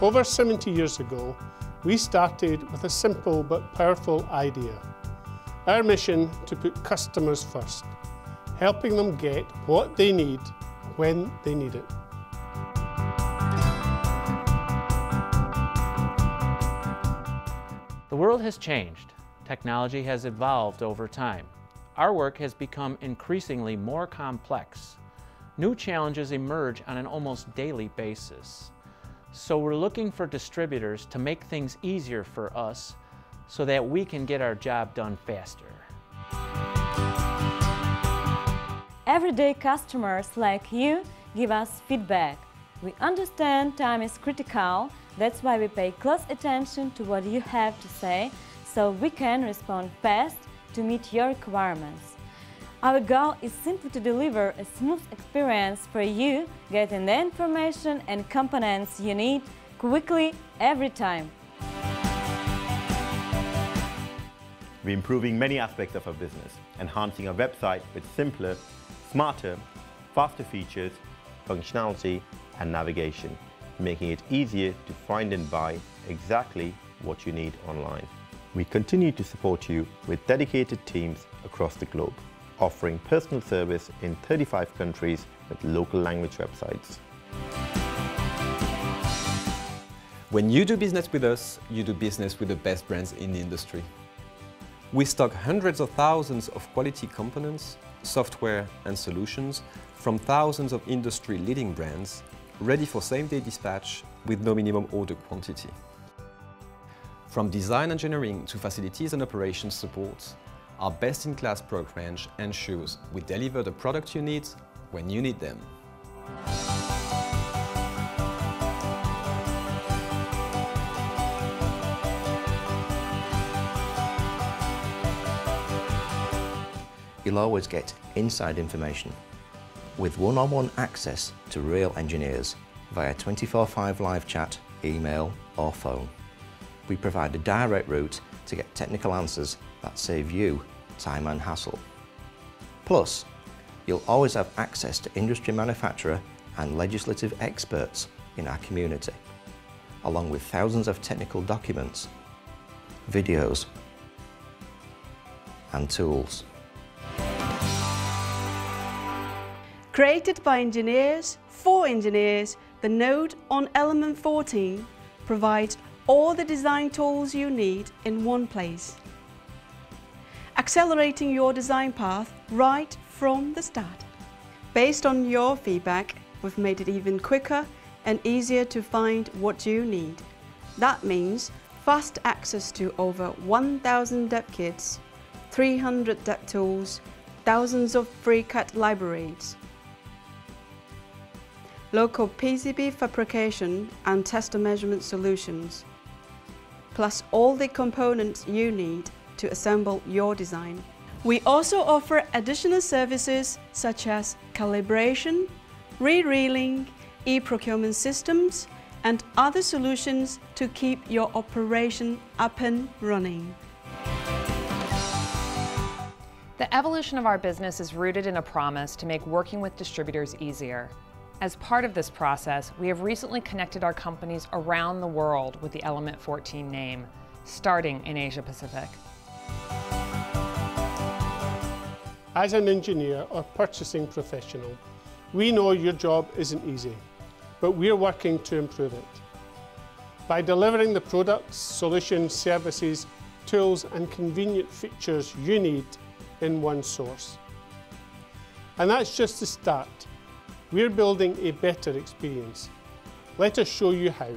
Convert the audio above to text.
Over 70 years ago, we started with a simple but powerful idea. Our mission to put customers first, helping them get what they need when they need it. The world has changed. Technology has evolved over time. Our work has become increasingly more complex. New challenges emerge on an almost daily basis. So we're looking for distributors to make things easier for us so that we can get our job done faster. Everyday customers like you give us feedback. We understand time is critical, that's why we pay close attention to what you have to say so we can respond fast to meet your requirements. Our goal is simply to deliver a smooth experience for you, getting the information and components you need quickly every time. We're improving many aspects of our business, enhancing our website with simpler, smarter, faster features, functionality and navigation, making it easier to find and buy exactly what you need online. We continue to support you with dedicated teams across the globe, offering personal service in 35 countries with local language websites. When you do business with us, you do business with the best brands in the industry. We stock hundreds of thousands of quality components, software and solutions from thousands of industry-leading brands, ready for same-day dispatch with no minimum order quantity. From design engineering to facilities and operations support, our best-in-class product range ensures we deliver the product you need when you need them. You'll always get inside information with one-on-one -on -one access to real engineers via 24-5 live chat, email or phone. We provide a direct route to get technical answers that save you time and hassle. Plus, you'll always have access to industry manufacturer and legislative experts in our community, along with thousands of technical documents, videos and tools. Created by engineers for engineers, the Knode on Element 14 provides all the design tools you need in one place. Accelerating your design path right from the start. Based on your feedback, we've made it even quicker and easier to find what you need. That means fast access to over 1,000 dev kits, 300 dev tools, thousands of free CAD libraries, local PCB fabrication and tester measurement solutions, plus all the components you need to assemble your design. We also offer additional services such as calibration, re-reeling, e-procurement systems, and other solutions to keep your operation up and running. The evolution of our business is rooted in a promise to make working with distributors easier. As part of this process, we have recently connected our companies around the world with the Element 14 name, starting in Asia Pacific. As an engineer or purchasing professional, we know your job isn't easy, but we're working to improve it. By delivering the products, solutions, services, tools and convenient features you need in one source. And that's just the start. We're building a better experience. Let us show you how.